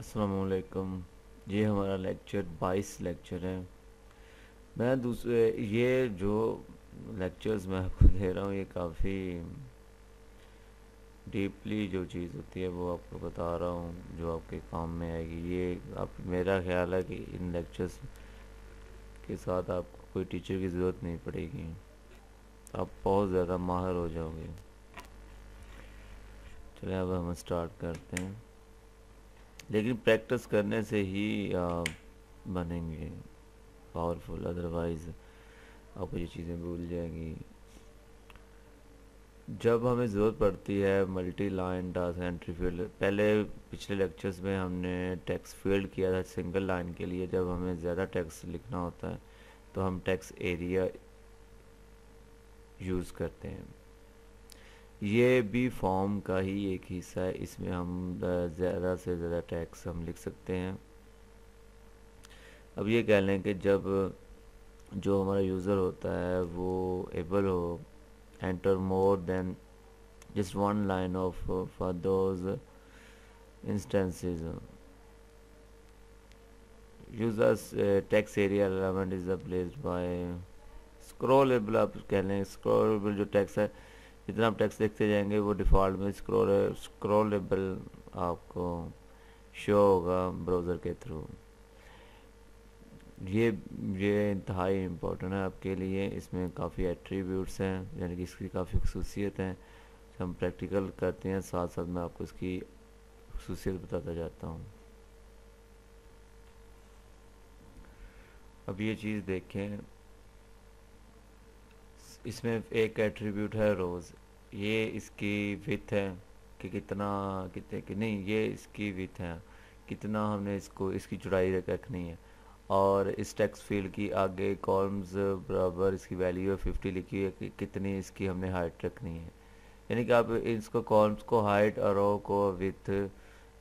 असलकुम ये हमारा लेक्चर 22 लेक्चर है। मैं दूसरे ये जो लेक्चर्स मैं आपको दे रहा हूँ, ये काफ़ी डीपली जो चीज़ होती है, वो आपको बता रहा हूँ, जो आपके काम में आएगी। ये आप, मेरा ख्याल है कि इन लेक्चर्स के साथ आपको कोई टीचर की ज़रूरत नहीं पड़ेगी। आप बहुत ज़्यादा माहिर हो जाओगे। चलिए अब हम स्टार्ट करते हैं। लेकिन प्रैक्टिस करने से ही आप बनेंगे। पावरफुल अदरवाइज़ आपको ये चीज़ें भूल जाएँगी। जब हमें ज़रूरत पड़ती है multi line task entry field पहले पिछले लेक्चर्स में हमने टैक्स फ़ील्ड किया था सिंगल लाइन के लिए। जब हमें ज़्यादा टैक्स लिखना होता है तो हम टैक्स एरिया यूज़ करते हैं। ये भी फॉर्म का ही एक हिस्सा है। इसमें हम ज़्यादा से ज़्यादा टैक्स हम लिख सकते हैं। अब ये कह लें कि जब जो हमारा यूज़र होता है, वो एबल हो enter more than just one line of for those instances users text area element is placed by scrollable आप कह लें स्क्रॉलेबल जो टेक्स है जितना आप टेक्स्ट देखते जाएँगे, वो डिफ़ॉल्ट में स्क्रॉल स्क्रॉलेबल आपको शो होगा ब्राउज़र के थ्रू ये ये इंतहाई इम्पोर्टेंट है आपके लिए। इसमें काफ़ी एट्रीब्यूट्स हैं, यानी कि इसकी काफ़ी खसूसियत हैं। हम प्रैक्टिकल करते हैं साथ साथ मैं आपको इसकी खसूसियत बताता जाता हूँ। अब ये चीज़ देखें। इसमें एक एट्रीब्यूट है रोज़। ये इसकी विथ है कि कितना, कितने, कि नहीं, ये इसकी विथ है। कितना हमने इसको, इसकी चौड़ाई रखनी है। और इस टेक्स्ट फ़ील्ड की आगे कॉलम्स बराबर इसकी वैल्यू है फिफ्टी लिखी है कि कितनी इसकी हमने हाइट रखनी है। यानी कि आप इसको कॉलम्स को हाइट और रो को विथ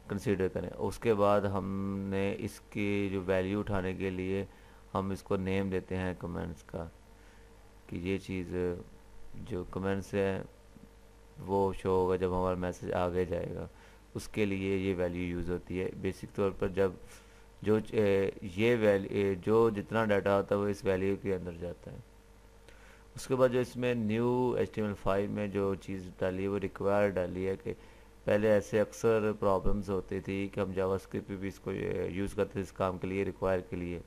कंसीडर करें। उसके बाद हमने इसकी जो वैल्यू उठाने के लिए हम इसको नेम देते हैं कमेंट्स का। कि ये चीज़, जो कमेंट्स है, वो शो होगा जब हमारा मैसेज आगे जाएगा। उसके लिए ये वैल्यू यूज़ होती है। बेसिक तौर पर जब, जो ये वैल्यू जो जितना डाटा होता है वो इस वैल्यू के अंदर जाता है। उसके बाद जो इसमें न्यू एच टी फाइव में जो चीज़ डाली है, वो रिक्वायर डाली है कि पहले ऐसे अक्सर प्रॉब्लम्स होती थी कि हम जावा भी इसको यूज़ करते थे इस काम के लिए रिक्वायर के लिए।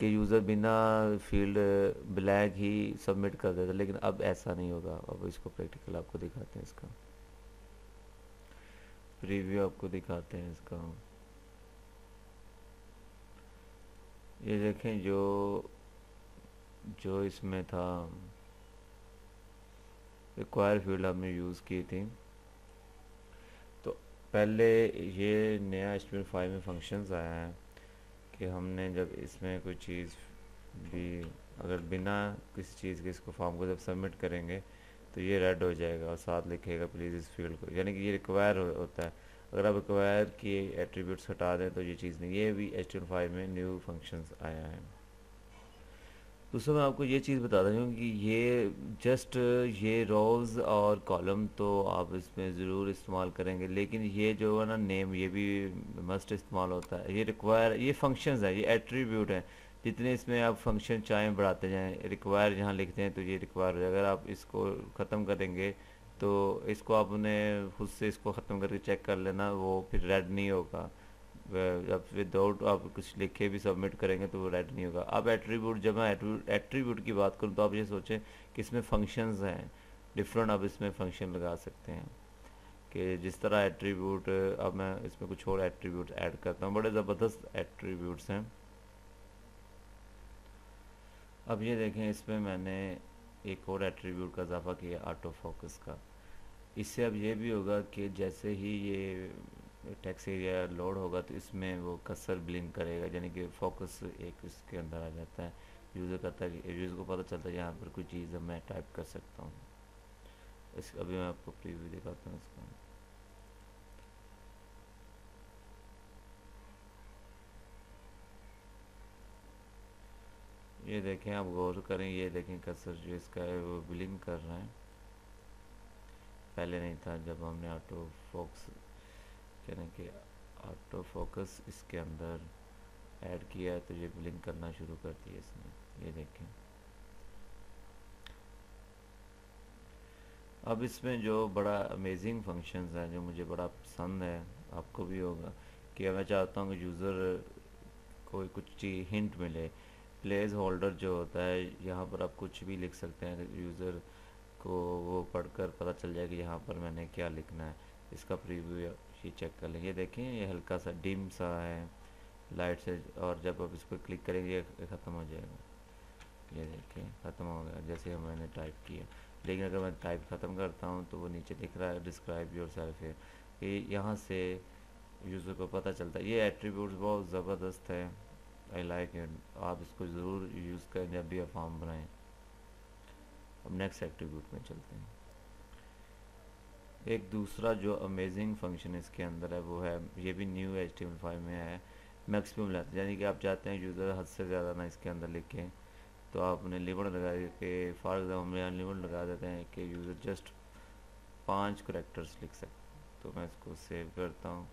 कि यूज़र बिना फ़ील्ड ब्लैक ही सबमिट कर देता, लेकिन अब ऐसा नहीं होगा। अब इसको प्रैक्टिकल आपको दिखाते हैं इसका। रिव्यू आपको दिखाते हैं इसका। ये देखें जो जो इसमें था। रिक्वायर फ़ील्ड हमने यूज़ की थी। तो पहले ये नया एच फाइव में फ़ंक्शंस आया है। कि हमने जब इसमें कोई चीज़ भी अगर बिना किसी चीज़ के इसको फॉर्म को जब सबमिट करेंगे तो ये रेड हो जाएगा और साथ लिखेगा प्लीज़ इस फ़ील्ड को। यानी कि ये रिक्वायर हो, होता है। अगर आप रिक्वायर की एट्रीब्यूट्स हटा दें तो ये चीज़ नहीं ये भी एच फाइव में न्यू फ़ंक्शंस आया है। दोस्तों मैं आपको ये चीज़ बता दूँ कि ये जस्ट ये रोज़ और कॉलम तो आप इसमें ज़रूर इस्तेमाल करेंगे, लेकिन ये जो है ना नेम ये भी मस्ट इस्तेमाल होता है। ये रिक्वायर ये फ़ंक्शंस है, ये एट्रीब्यूट हैं। जितने इसमें आप फ़ंक्शन चाहें बढ़ाते जाएँ रिक्वायर जहाँ लिखते हैं तो ये रिक्वायर अगर आप इसको ख़त्म करेंगे तो इसको आपने खुद से इसको ख़त्म करके चेक कर लेना, वो फिर रेड नहीं होगा। जब विदाउट आप कुछ लिखे भी सबमिट करेंगे तो वो रेड नहीं होगा। अब एट्रीब्यूट जब मैं एट्रीब्यूट की बात करूँ तो आप ये सोचें कि इसमें फ़ंक्शंस हैं। डिफरेंट आप इसमें फ़ंक्शन लगा सकते हैं कि जिस तरह एट्रीब्यूट अब मैं इसमें कुछ और एट्रीब्यूट ऐड करता हूँ। बड़े ज़बरदस्त एट्रीब्यूट्स हैं। अब ये देखें, इसमें मैंने एक और एट्रीब्यूट का इजाफा किया ऑटो फोकस का। इससे अब ये भी होगा कि जैसे ही ये टेक्स एरिया लोड होगा तो इसमें वो कसर ब्लिंक करेगा, यानी कि फोकस एक इसके अंदर आ जाता है। यूज़र कहता है कि यूज़र को पता चलता है, यहाँ पर कोई चीज़ मैं टाइप कर सकता हूँ। इस, अभी मैं आपको प्रीव्यू दिखाता हूँ इसका। ये देखें, आप गौर करें, ये देखें, कसर जो इसका है, वो ब्लिंक कर रहा है। पहले नहीं था, जब हमने ऑटो फोक्स यानी कि ऑटो फोकस इसके अंदर ऐड किया तो ये ब्लिंक करना शुरू कर दिया इसने। ये देखें। अब इसमें जो बड़ा अमेजिंग फ़ंक्शंस है, जो मुझे बड़ा पसंद है, आपको भी होगा कि मैं चाहता हूँ कि यूज़र कोई कुछ चीज़ हिंट मिले। प्लेस होल्डर जो होता है, यहाँ पर आप कुछ भी लिख सकते हैं। यूज़र को वो पढ़कर पता चल जाए कि यहाँ पर मैंने क्या लिखना है। इसका प्रीव्यू ये चेक कर लेंगे देखें, ये हल्का सा डिम सा है। लाइट से और जब आप इस पर क्लिक करेंगे, ये ख़त्म हो जाएगा। ये देखें, ख़त्म हो गया, जैसे मैंने टाइप किया। लेकिन अगर मैं टाइप ख़त्म करता हूँ तो वो नीचे दिख रहा है। डिस्क्राइब योर सेल्फ है यहाँ से यूज़र को पता चलता है। ये एट्रीब्यूट्स बहुत ज़बरदस्त है। आई लाइक इट आप इसको ज़रूर यूज़ करें, जब भी आप फॉर्म बनाएँ। अब नेक्स्ट एट्रीब्यूट में चलते हैं। एक दूसरा जो अमेजिंग फ़ंक्शन इसके अंदर है, वो है, ये भी न्यू एच टी में है मैक्सिमम लेंथ यानी कि आप चाहते हैं यूज़र हद से ज़्यादा ना इसके अंदर लिखें तो आपने लिमिट लगा के फॉर एग्ज़ाम्पल हम यहाँ लिमिट लगा देते हैं कि यूज़र जस्ट पाँच करेक्टर्स लिख सकते तो मैं इसको सेव करता हूँ,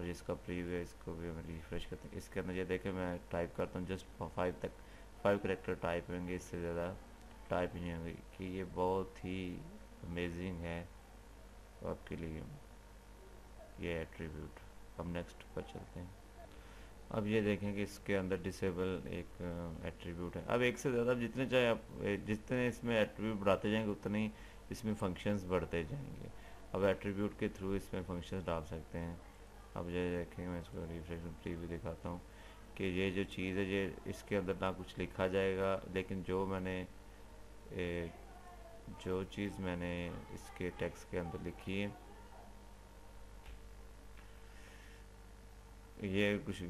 और इसका प्रीव्यू है, इसको भी मैं रिफ्रेश करता हूँ। इसके अंदर ये देखें मैं टाइप करता हूँ जस्ट फाइव तक फाइव करेक्टर टाइप होंगे, इससे ज़्यादा टाइप नहीं होंगे, कि ये बहुत ही अमेजिंग है। आपके लिए ये एट्रीब्यूट अब नेक्स्ट पर चलते हैं। अब ये देखें कि इसके अंदर डिसेबल एक एट्रीब्यूट है। अब एक से ज़्यादा जितने चाहे आप जितने इसमें एट्रीब्यूट बढ़ाते जाएँगे, उतने ही इसमें फ़ंक्शंस बढ़ते जाएँगे। अब एट्रीब्यूट के थ्रू इसमें फ़ंक्शंस डाल सकते हैं। अब ये देखें, मैं इसको रिफ्रेश प्रीव्यू दिखाता हूँ कि ये जो चीज़ है, ये इसके अंदर ना कुछ लिखा जाएगा, लेकिन जो मैंने जो चीज़ मैंने इसके टेक्स्ट के अंदर लिखी है, ये कुछ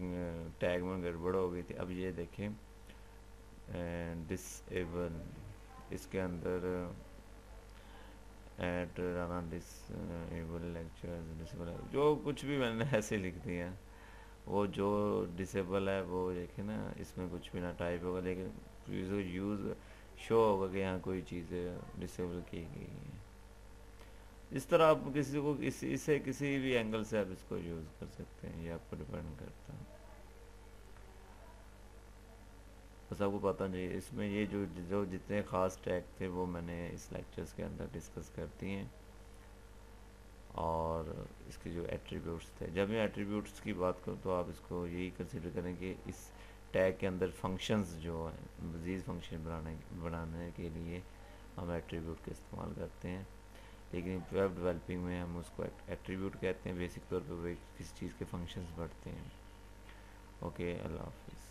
टैग में गड़बड़ हो गई थी। अब ये देखें डिसेबल इसके अंदर एड राना डिसेबल लेक्चर डिसेबल जो कुछ भी मैंने ऐसे लिख दिया, वो जो डिसेबल है, वो देखे ना, इसमें कुछ भी ना टाइप होगा, लेकिन यूज़ शो होगा कि यहाँ कोई चीज़ डिसेबल की गई है। इस तरह आप किसी को इस, इसे किसी भी एंगल से आप इसको यूज़ कर सकते हैं ये आपको डिपेंड करता है। बस आपको पता नहीं इसमें ये जो जो जितने ख़ास टैग थे वो मैंने इस लेक्चर्स के अंदर डिस्कस करती हैं। और इसके जो एट्रीब्यूट्स थे जब मैं एट्रीब्यूट्स की बात करूँ तो आप इसको यही कंसिडर करें कि इस टैग के अंदर फ़ंक्शंस जो हैं मज़ीद फ़ंक्शन बनाने बनाने के लिए हम एट्रीब्यूट का इस्तेमाल करते हैं। लेकिन वेब डेवलपिंग में हम उसको एट्रीब्यूट कहते हैं बेसिक तौर पर किसी चीज़ के फ़ंक्शंस बढ़ते हैं। ओके अल्लाह हाफिज़।